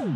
Woo!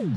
Boom.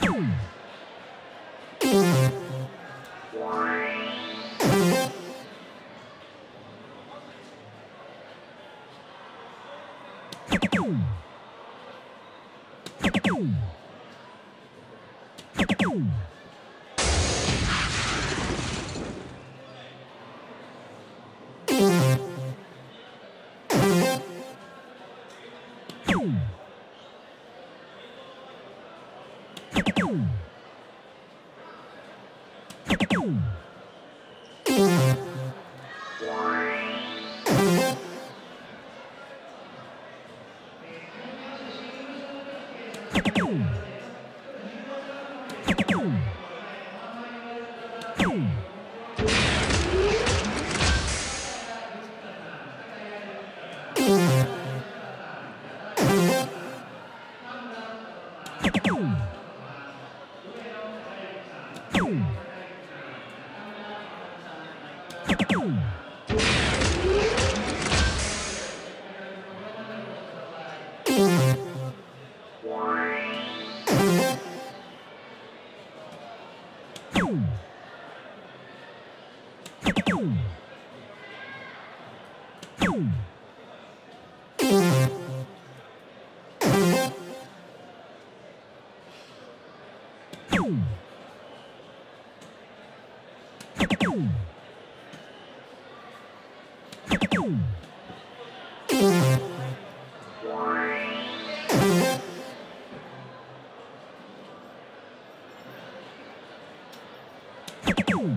Boom! Woo! Woo!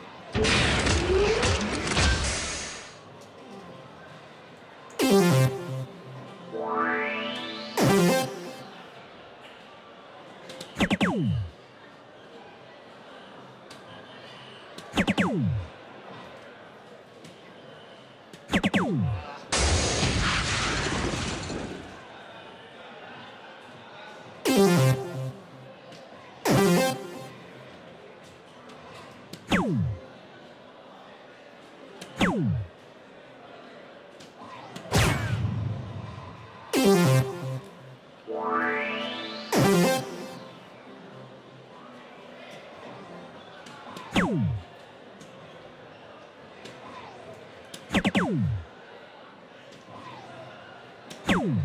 you Boom!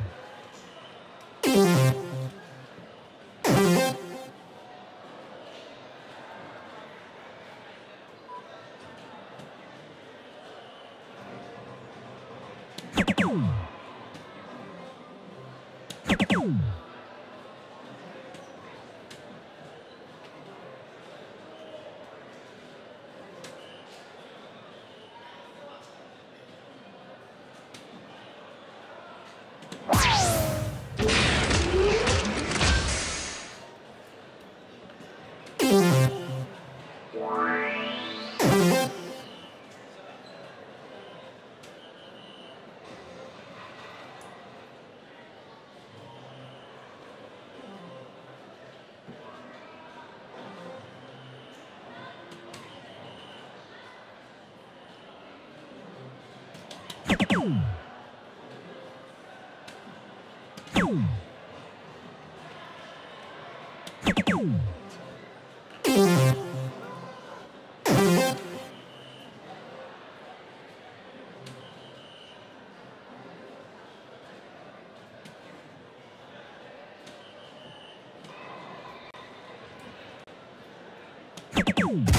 Bye.